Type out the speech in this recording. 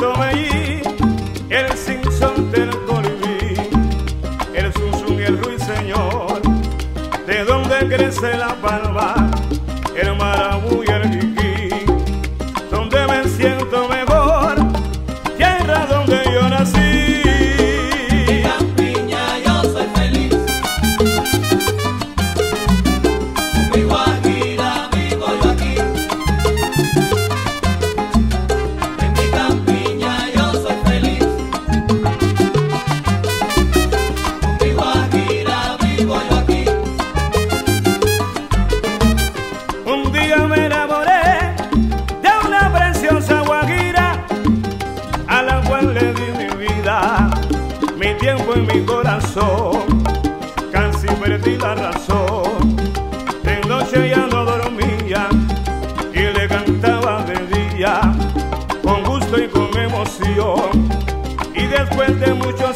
mucho veí el Simpson del colibrí, el susun y el ruiseñor, de donde crece la palma. de muchos